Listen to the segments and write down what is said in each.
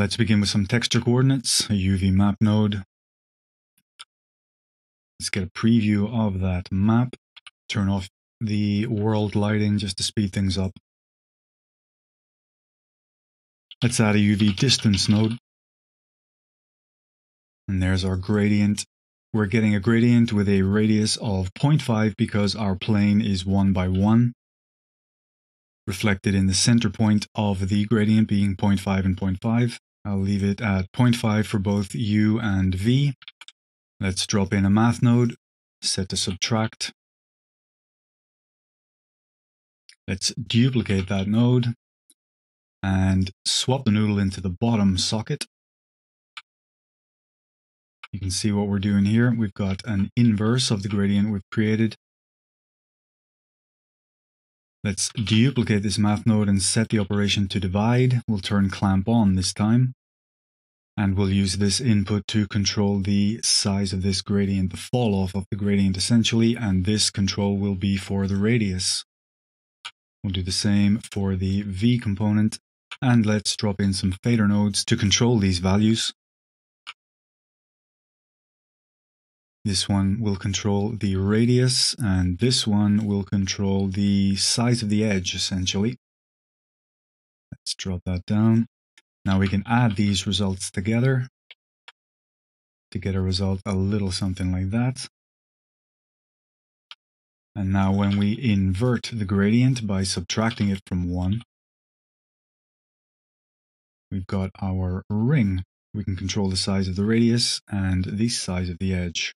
Let's begin with some texture coordinates, a UV map node. Let's get a preview of that map. Turn off the world lighting just to speed things up. Let's add a UV distance node. And there's our gradient. We're getting a gradient with a radius of 0.5 because our plane is 1 by 1 reflected in the center point of the gradient being 0.5 and 0.5. I'll leave it at 0.5 for both u and v. Let's drop in a math node, set to subtract. Let's duplicate that node and swap the noodle into the bottom socket. You can see what we're doing here. We've got an inverse of the gradient we've created Let's duplicate this math node and set the operation to divide. We'll turn clamp on this time. And we'll use this input to control the size of this gradient, the fall off of the gradient essentially, and this control will be for the radius. We'll do the same for the V component, and let's drop in some fader nodes to control these values. This one will control the radius, and this one will control the size of the edge, essentially. Let's drop that down. Now we can add these results together to get a result a little something like that. And now when we invert the gradient by subtracting it from 1, we've got our ring. We can control the size of the radius and the size of the edge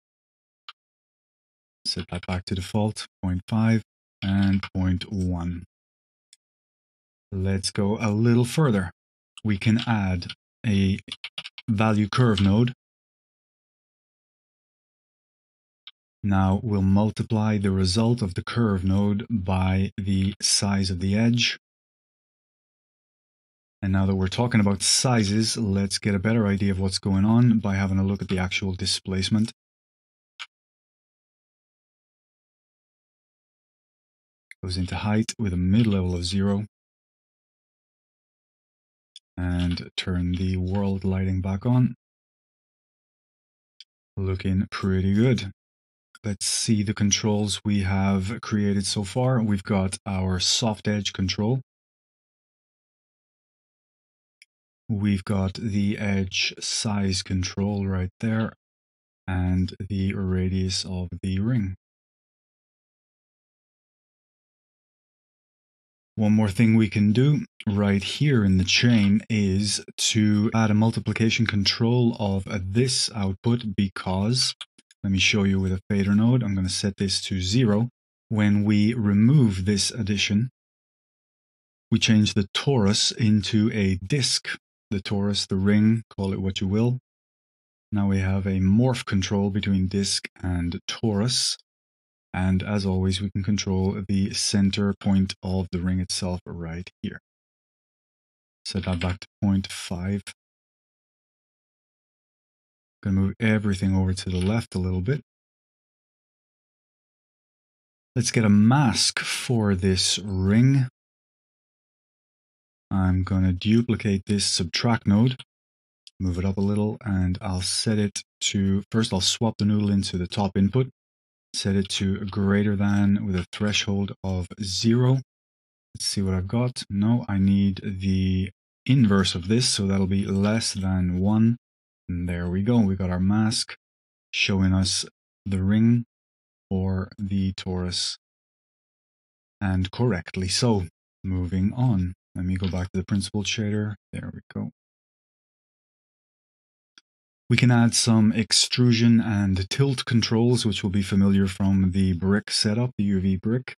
set that back to default 0.5 and 0.1 let's go a little further. We can add a value curve node. Now we'll multiply the result of the curve node by the size of the edge. And now that we're talking about sizes, let's get a better idea of what's going on by having a look at the actual displacement. Goes into height with a mid-level of zero and turn the world lighting back on. Looking pretty good. Let's see the controls we have created so far. We've got our soft edge control. We've got the edge size control right there and the radius of the ring. One more thing we can do right here in the chain is to add a multiplication control of this output because, let me show you with a fader node, I'm going to set this to zero. When we remove this addition, we change the torus into a disk. The torus, the ring, call it what you will. Now we have a morph control between disk and torus. And as always, we can control the center point of the ring itself right here. Set that back to 0.5. Gonna move everything over to the left a little bit. Let's get a mask for this ring. I'm going to duplicate this subtract node, move it up a little, and I'll set it to, first I'll swap the noodle into the top input set it to greater than with a threshold of zero. Let's see what I've got. No, I need the inverse of this, so that'll be less than one. And there we go. We got our mask showing us the ring or the torus. And correctly so. Moving on. Let me go back to the principled shader. There we go. We can add some extrusion and tilt controls, which will be familiar from the brick setup, the UV brick.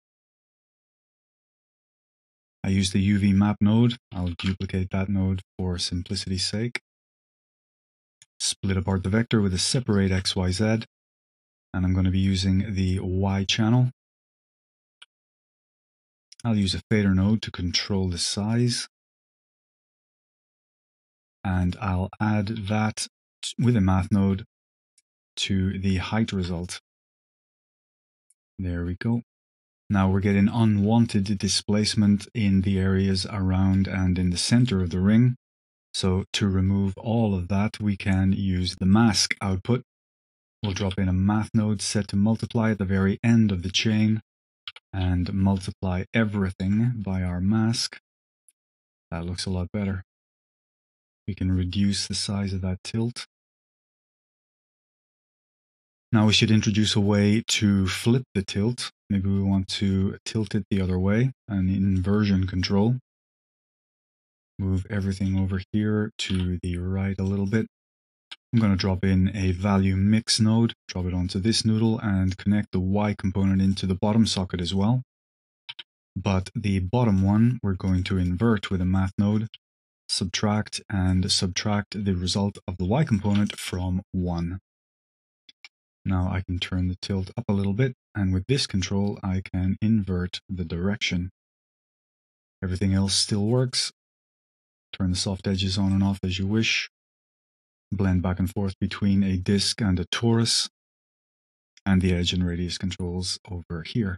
I use the UV map node. I'll duplicate that node for simplicity's sake. Split apart the vector with a separate XYZ. And I'm going to be using the Y channel. I'll use a fader node to control the size. And I'll add that with a math node to the height result. There we go. Now we're getting unwanted displacement in the areas around and in the center of the ring. So to remove all of that, we can use the mask output. We'll drop in a math node set to multiply at the very end of the chain and multiply everything by our mask. That looks a lot better. We can reduce the size of that tilt. Now we should introduce a way to flip the tilt. Maybe we want to tilt it the other way, an inversion control. Move everything over here to the right a little bit. I'm going to drop in a value mix node, drop it onto this noodle and connect the Y component into the bottom socket as well. But the bottom one we're going to invert with a math node, subtract and subtract the result of the Y component from 1. Now I can turn the tilt up a little bit and with this control I can invert the direction. Everything else still works. Turn the soft edges on and off as you wish blend back and forth between a disk and a torus, and the edge and radius controls over here.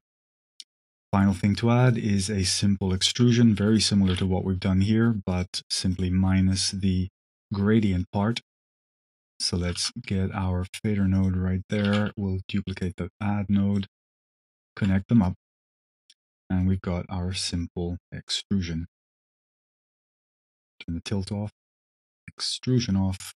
Final thing to add is a simple extrusion, very similar to what we've done here, but simply minus the gradient part. So let's get our fader node right there. We'll duplicate the add node, connect them up, and we've got our simple extrusion. Turn the tilt off, extrusion off,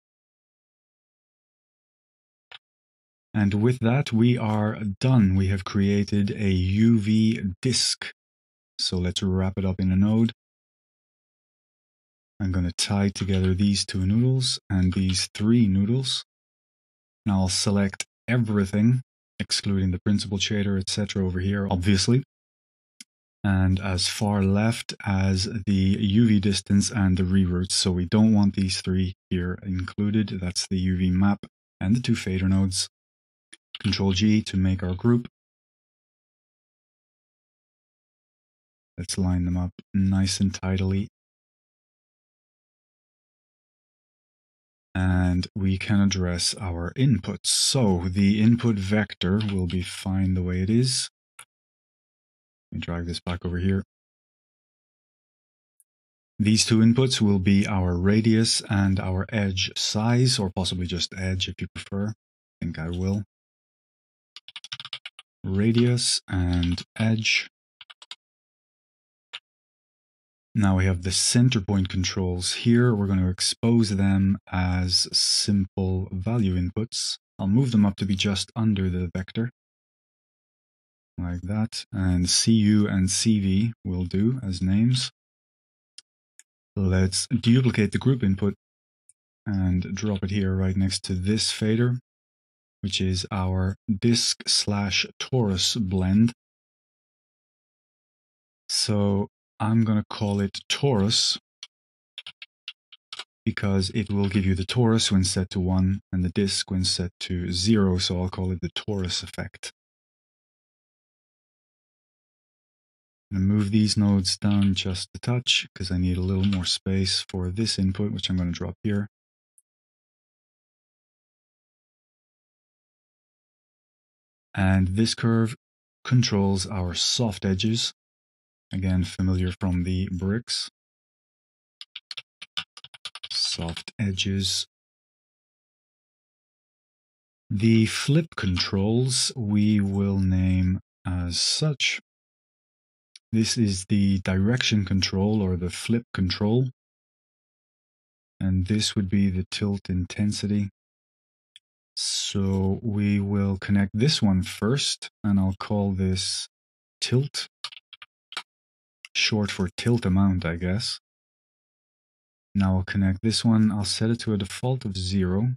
And with that, we are done. We have created a UV disk. So let's wrap it up in a node. I'm going to tie together these two noodles and these three noodles. And I'll select everything, excluding the principled shader, etc. over here, obviously. And as far left as the UV distance and the reroutes. So we don't want these three here included. That's the UV map and the two fader nodes. Control G to make our group. Let's line them up nice and tidily. And we can address our inputs. So the input vector will be fine the way it is. Let me drag this back over here. These two inputs will be our radius and our edge size, or possibly just edge if you prefer. I think I will radius and edge. Now we have the center point controls here. We're going to expose them as simple value inputs. I'll move them up to be just under the vector. Like that. And CU and CV will do as names. Let's duplicate the group input and drop it here right next to this fader which is our disk slash torus blend. So I'm going to call it torus because it will give you the torus when set to 1 and the disk when set to 0, so I'll call it the torus effect. I'm going to move these nodes down just a touch because I need a little more space for this input, which I'm going to drop here. And this curve controls our soft edges. Again, familiar from the bricks. Soft edges. The flip controls we will name as such. This is the direction control or the flip control. And this would be the tilt intensity. So we will connect this one first, and I'll call this tilt. Short for tilt amount, I guess. Now I'll connect this one. I'll set it to a default of zero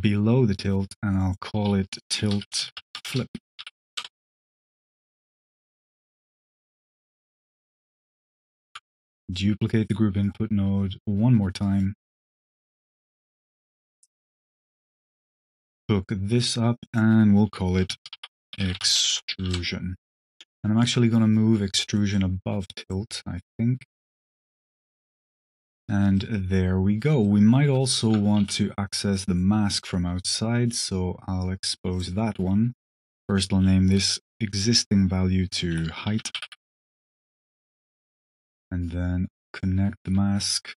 below the tilt, and I'll call it tilt flip. Duplicate the group input node one more time hook this up and we'll call it extrusion. And I'm actually going to move extrusion above tilt, I think. And there we go. We might also want to access the mask from outside, so I'll expose that one. First, I'll name this existing value to height. And then connect the mask,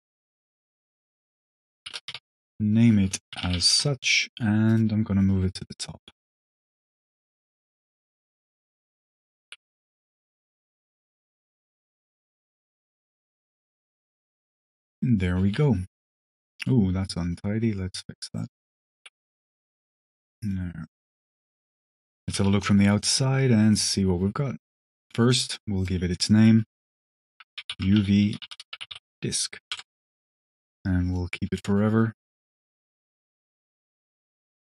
name it as such, and I'm going to move it to the top. There we go. Oh, that's untidy. Let's fix that. There. Let's have a look from the outside and see what we've got. First, we'll give it its name, UV disk. And we'll keep it forever.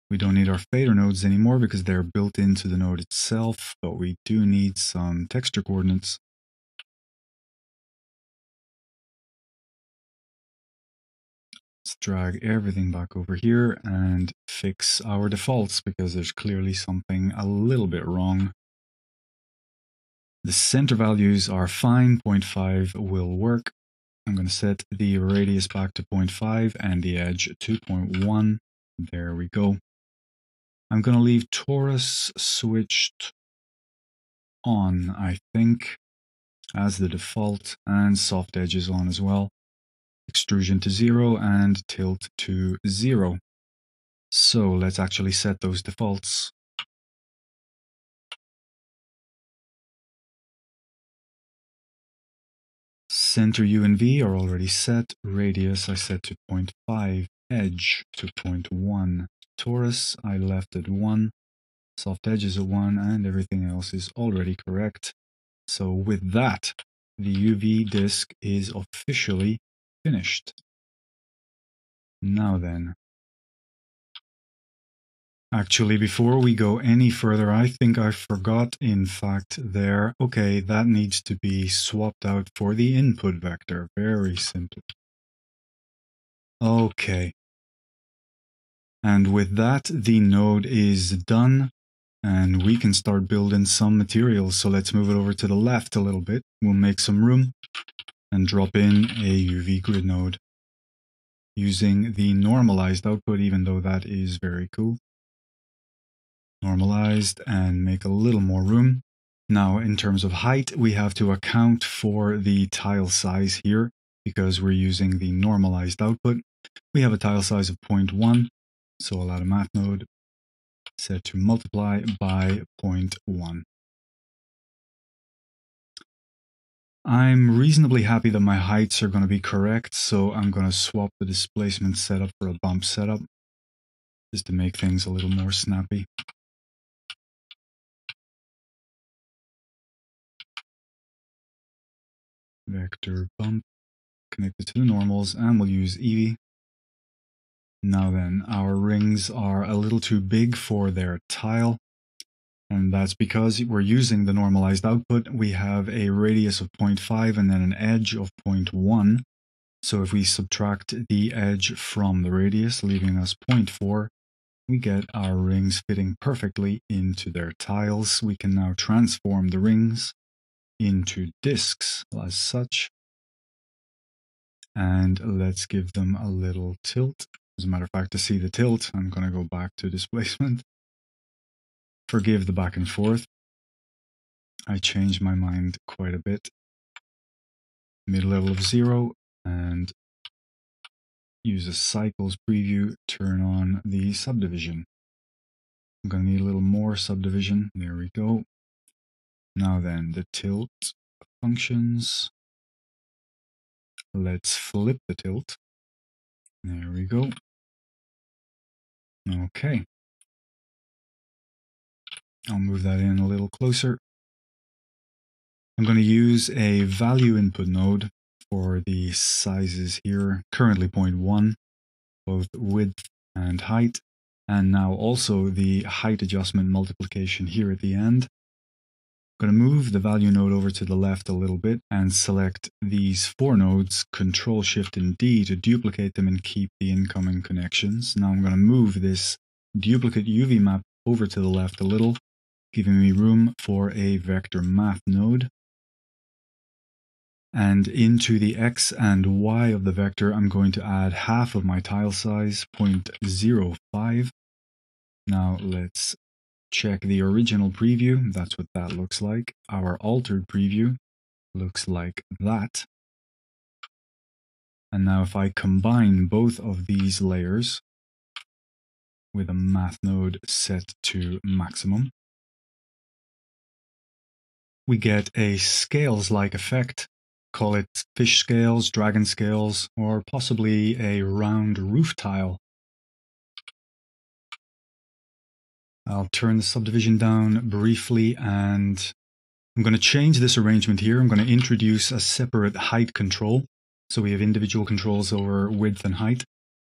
We don't need our fader nodes anymore because they're built into the node itself, but we do need some texture coordinates. Drag everything back over here and fix our defaults because there's clearly something a little bit wrong. The center values are fine, 0.5 will work. I'm going to set the radius back to 0.5 and the edge 2.1. There we go. I'm going to leave torus switched on, I think, as the default, and soft edges on as well. Extrusion to zero and tilt to zero. So let's actually set those defaults. Center U and V are already set. Radius I set to 0.5. Edge to 0.1. Torus I left at 1. Soft edge is at 1 and everything else is already correct. So with that, the UV disk is officially finished. Now then, Actually, before we go any further, I think I forgot, in fact, there. Okay, that needs to be swapped out for the input vector. Very simple. Okay. And with that, the node is done. And we can start building some materials. So let's move it over to the left a little bit. We'll make some room and drop in a UV grid node using the normalized output, even though that is very cool normalized and make a little more room. Now, in terms of height, we have to account for the tile size here because we're using the normalized output. We have a tile size of 0.1, so add a math node set to multiply by 0.1. I'm reasonably happy that my heights are going to be correct, so I'm going to swap the displacement setup for a bump setup just to make things a little more snappy. vector bump connected to the normals and we'll use Eevee. Now then, our rings are a little too big for their tile. And that's because we're using the normalized output. We have a radius of 0.5 and then an edge of 0.1. So if we subtract the edge from the radius, leaving us 0.4, we get our rings fitting perfectly into their tiles. We can now transform the rings into disks as such. And let's give them a little tilt. As a matter of fact, to see the tilt, I'm going to go back to displacement. Forgive the back and forth. I change my mind quite a bit. Mid-level of zero and use a cycles preview, turn on the subdivision. I'm going to need a little more subdivision. There we go. Now then, the tilt functions. Let's flip the tilt. There we go. Okay. I'll move that in a little closer. I'm going to use a value input node for the sizes here, currently 0.1, both width and height, and now also the height adjustment multiplication here at the end. I'm going to move the value node over to the left a little bit and select these four nodes, Control Shift and D to duplicate them and keep the incoming connections. Now I'm going to move this duplicate UV map over to the left a little, giving me room for a vector math node. And into the X and Y of the vector, I'm going to add half of my tile size, 0.05. Now let's check the original preview. That's what that looks like. Our altered preview looks like that. And now if I combine both of these layers with a math node set to maximum, we get a scales-like effect. Call it fish scales, dragon scales, or possibly a round roof tile. I'll turn the subdivision down briefly and I'm going to change this arrangement here. I'm going to introduce a separate height control. So we have individual controls over width and height.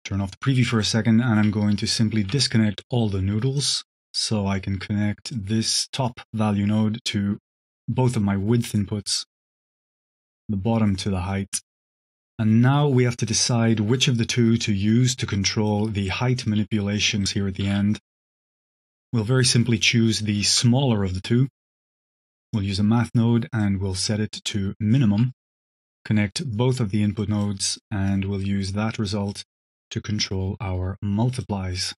Turn off the preview for a second and I'm going to simply disconnect all the noodles so I can connect this top value node to both of my width inputs, the bottom to the height. And now we have to decide which of the two to use to control the height manipulations here at the end. We'll very simply choose the smaller of the two. We'll use a math node and we'll set it to minimum, connect both of the input nodes, and we'll use that result to control our multiplies.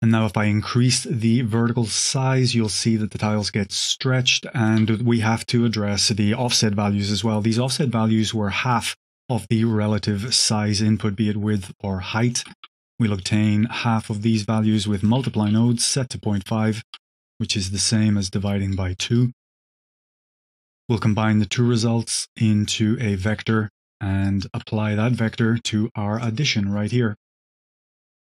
And now if I increase the vertical size, you'll see that the tiles get stretched and we have to address the offset values as well. These offset values were half of the relative size input, be it width or height. We'll obtain half of these values with multiply nodes set to 0.5, which is the same as dividing by 2. We'll combine the two results into a vector and apply that vector to our addition right here.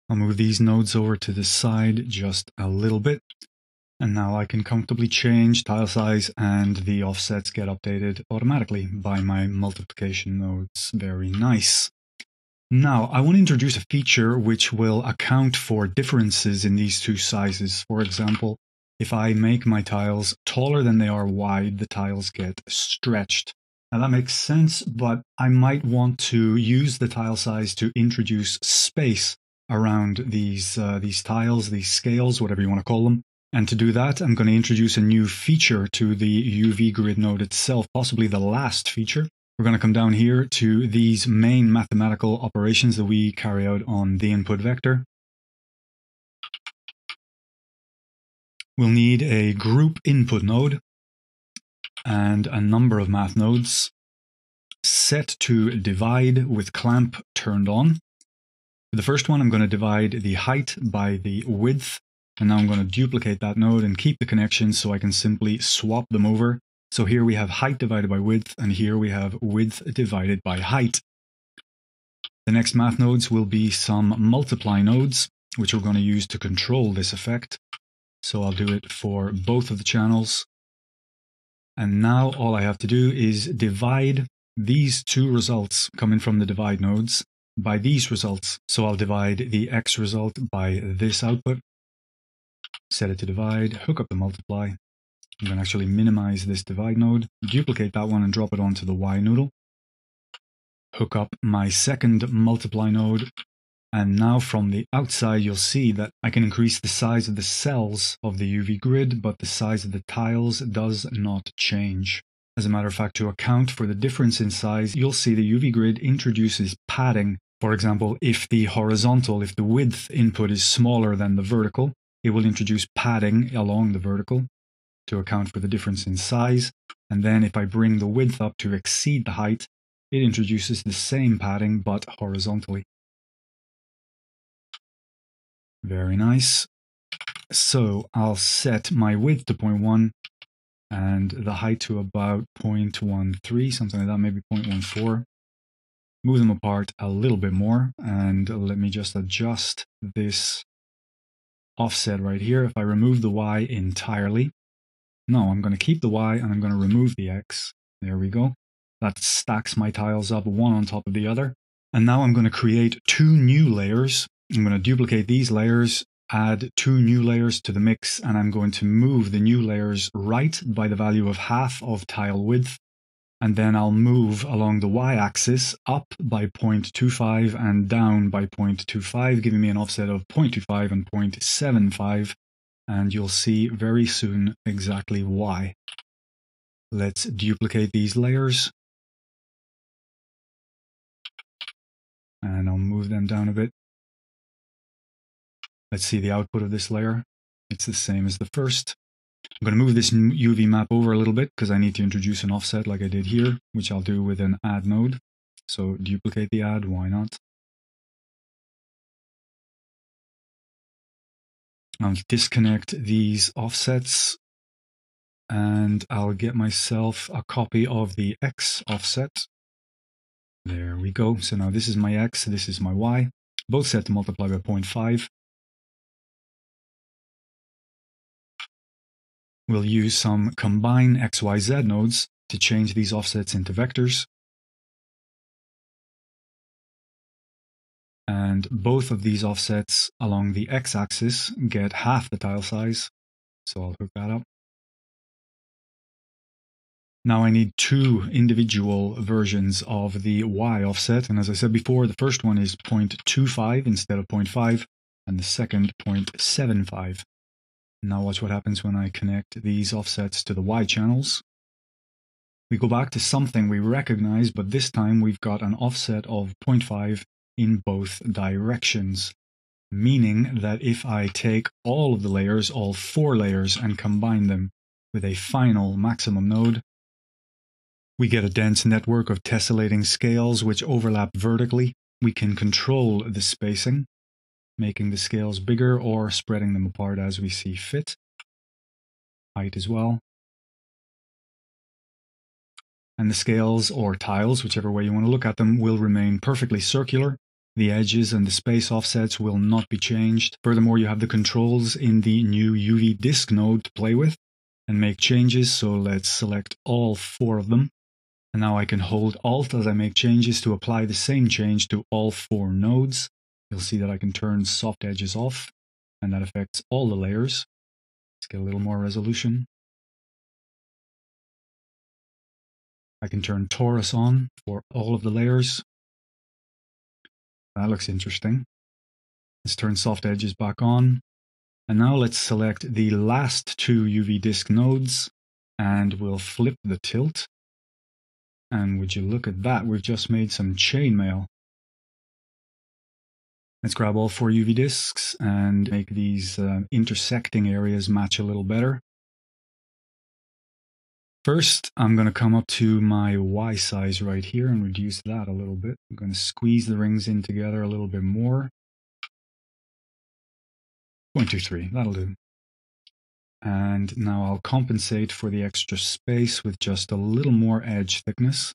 I'll move these nodes over to the side just a little bit. And now I can comfortably change tile size and the offsets get updated automatically by my multiplication nodes. Very nice. Now, I want to introduce a feature which will account for differences in these two sizes. For example, if I make my tiles taller than they are wide, the tiles get stretched. Now that makes sense, but I might want to use the tile size to introduce space around these, uh, these tiles, these scales, whatever you want to call them. And to do that, I'm going to introduce a new feature to the UV grid node itself, possibly the last feature. We're going to come down here to these main mathematical operations that we carry out on the input vector. We'll need a group input node and a number of math nodes set to divide with clamp turned on. The first one, I'm going to divide the height by the width, and now I'm going to duplicate that node and keep the connections so I can simply swap them over so here we have height divided by width, and here we have width divided by height. The next math nodes will be some multiply nodes, which we're going to use to control this effect. So I'll do it for both of the channels. And now all I have to do is divide these two results coming from the divide nodes by these results. So I'll divide the x result by this output, set it to divide, hook up the multiply, I'm going to actually minimize this divide node, duplicate that one and drop it onto the Y noodle. Hook up my second multiply node. And now from the outside, you'll see that I can increase the size of the cells of the UV grid, but the size of the tiles does not change. As a matter of fact, to account for the difference in size, you'll see the UV grid introduces padding. For example, if the horizontal, if the width input is smaller than the vertical, it will introduce padding along the vertical to account for the difference in size. And then if I bring the width up to exceed the height, it introduces the same padding but horizontally. Very nice. So I'll set my width to 0.1 and the height to about 0.13, something like that, maybe 0.14. Move them apart a little bit more and let me just adjust this offset right here. If I remove the Y entirely, no, I'm going to keep the Y and I'm going to remove the X. There we go. That stacks my tiles up one on top of the other. And now I'm going to create two new layers. I'm going to duplicate these layers, add two new layers to the mix, and I'm going to move the new layers right by the value of half of tile width. And then I'll move along the y-axis up by 0.25 and down by 0.25, giving me an offset of 0.25 and 0.75 and you'll see very soon exactly why. Let's duplicate these layers. And I'll move them down a bit. Let's see the output of this layer. It's the same as the first. I'm going to move this UV map over a little bit because I need to introduce an offset like I did here, which I'll do with an add node. So duplicate the add, why not? I'll disconnect these offsets and I'll get myself a copy of the X offset. There we go. So now this is my X, this is my Y, both set to multiply by 0.5. We'll use some combine XYZ nodes to change these offsets into vectors. And both of these offsets along the x-axis get half the tile size. So I'll hook that up. Now I need two individual versions of the Y offset. And as I said before, the first one is 0.25 instead of 0.5, and the second 0.75. Now watch what happens when I connect these offsets to the Y channels. We go back to something we recognize, but this time we've got an offset of 0.5 in both directions. Meaning that if I take all of the layers, all four layers, and combine them with a final maximum node, we get a dense network of tessellating scales which overlap vertically. We can control the spacing, making the scales bigger or spreading them apart as we see fit. Height as well. And the scales or tiles, whichever way you want to look at them, will remain perfectly circular. The edges and the space offsets will not be changed. Furthermore, you have the controls in the new UV disk node to play with and make changes. So let's select all four of them. And now I can hold Alt as I make changes to apply the same change to all four nodes. You'll see that I can turn soft edges off and that affects all the layers. Let's get a little more resolution. I can turn torus on for all of the layers. That looks interesting. Let's turn soft edges back on. And now let's select the last two UV disk nodes and we'll flip the tilt. And would you look at that, we've just made some chainmail. Let's grab all four UV disks and make these uh, intersecting areas match a little better. First, I'm going to come up to my Y size right here and reduce that a little bit. I'm going to squeeze the rings in together a little bit more. 0.23, that'll do. And now I'll compensate for the extra space with just a little more edge thickness.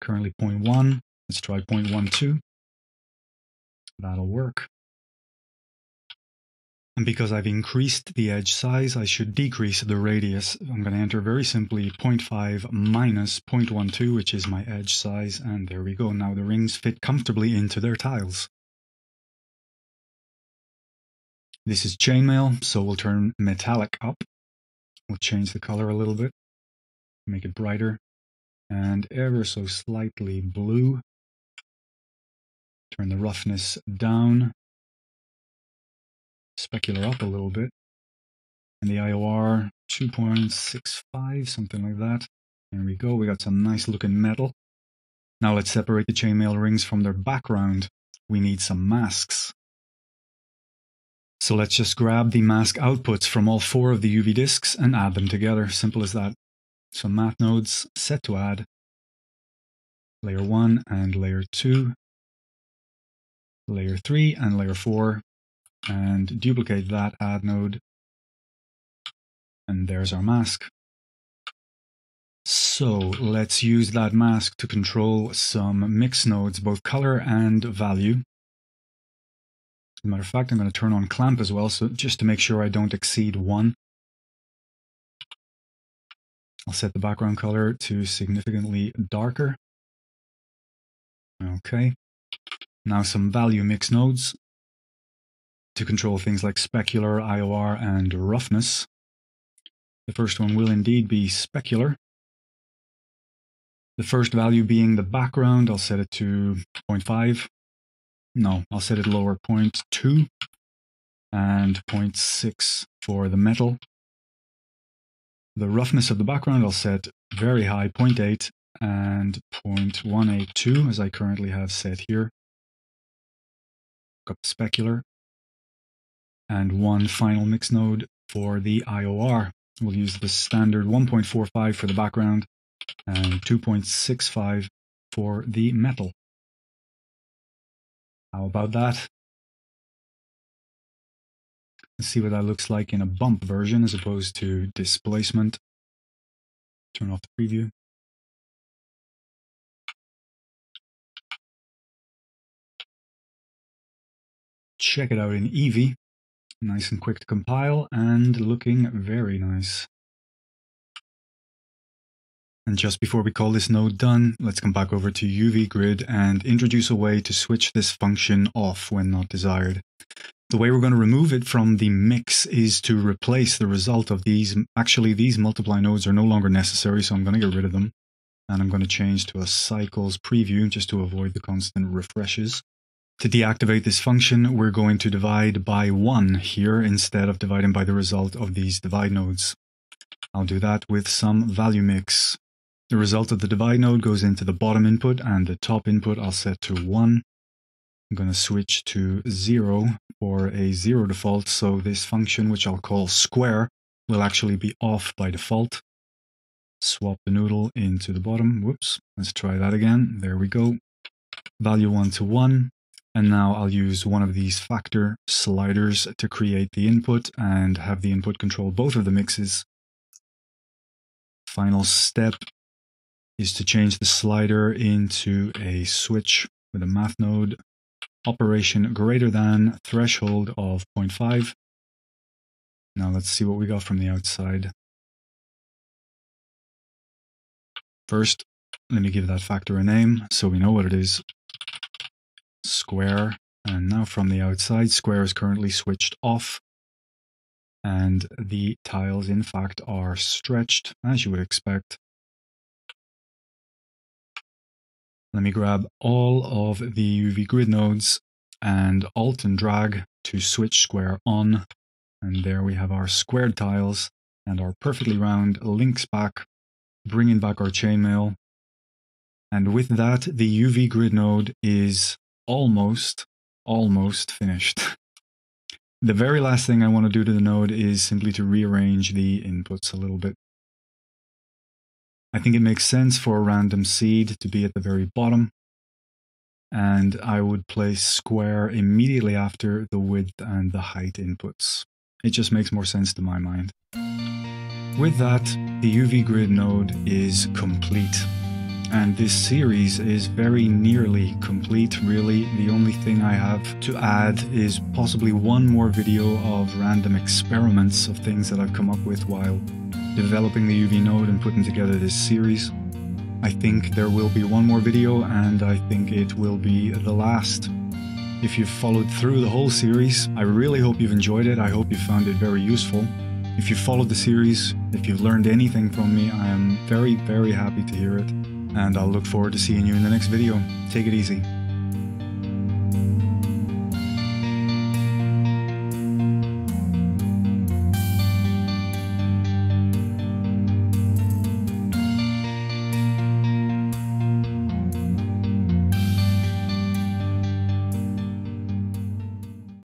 Currently 0.1, let's try 0.12. That'll work. And because I've increased the edge size, I should decrease the radius. I'm going to enter very simply 0.5 minus 0.12, which is my edge size. And there we go. Now the rings fit comfortably into their tiles. This is chainmail, so we'll turn metallic up. We'll change the color a little bit, make it brighter, and ever so slightly blue. Turn the roughness down. Specular up a little bit. And the IOR 2.65, something like that. There we go. We got some nice looking metal. Now let's separate the chainmail rings from their background. We need some masks. So let's just grab the mask outputs from all four of the UV disks and add them together. Simple as that. So math nodes set to add layer 1 and layer 2 layer 3 and layer 4 and duplicate that add node and there's our mask. So let's use that mask to control some mix nodes, both color and value. As a matter of fact, I'm going to turn on clamp as well, so just to make sure I don't exceed one. I'll set the background color to significantly darker. Okay. Now some value mix nodes to control things like specular, IOR, and roughness. The first one will indeed be specular. The first value being the background, I'll set it to 0.5. No, I'll set it lower, 0.2 and 0.6 for the metal. The roughness of the background I'll set very high, 0.8 and 0.182 as I currently have set here specular, and one final mix node for the IOR. We'll use the standard 1.45 for the background and 2.65 for the metal. How about that? Let's see what that looks like in a bump version as opposed to displacement. Turn off the preview. Check it out in Eevee. Nice and quick to compile and looking very nice. And just before we call this node done, let's come back over to UV Grid and introduce a way to switch this function off when not desired. The way we're going to remove it from the mix is to replace the result of these. Actually, these multiply nodes are no longer necessary, so I'm going to get rid of them. And I'm going to change to a cycles preview just to avoid the constant refreshes. To deactivate this function, we're going to divide by 1 here instead of dividing by the result of these divide nodes. I'll do that with some value mix. The result of the divide node goes into the bottom input and the top input I'll set to 1. I'm going to switch to 0 for a 0 default, so this function, which I'll call square, will actually be off by default. Swap the noodle into the bottom. Whoops, let's try that again. There we go. Value 1 to 1. And now I'll use one of these factor sliders to create the input and have the input control both of the mixes. Final step is to change the slider into a switch with a math node operation greater than threshold of 0.5. Now let's see what we got from the outside. First, let me give that factor a name so we know what it is. Square. And now from the outside, square is currently switched off. And the tiles, in fact, are stretched, as you would expect, Let me grab all of the UV grid nodes and Alt and drag to switch square on. And there we have our squared tiles and our perfectly round links back, bringing back our chainmail. And with that, the UV grid node is almost, almost finished. the very last thing I want to do to the node is simply to rearrange the inputs a little bit. I think it makes sense for a random seed to be at the very bottom. And I would place square immediately after the width and the height inputs. It just makes more sense to my mind. With that, the UV grid node is complete. And this series is very nearly complete, really. The only thing I have to add is possibly one more video of random experiments of things that I've come up with while developing the UV node and putting together this series. I think there will be one more video and I think it will be the last. If you've followed through the whole series, I really hope you've enjoyed it. I hope you found it very useful. If you followed the series, if you've learned anything from me, I am very, very happy to hear it. And I'll look forward to seeing you in the next video. Take it easy.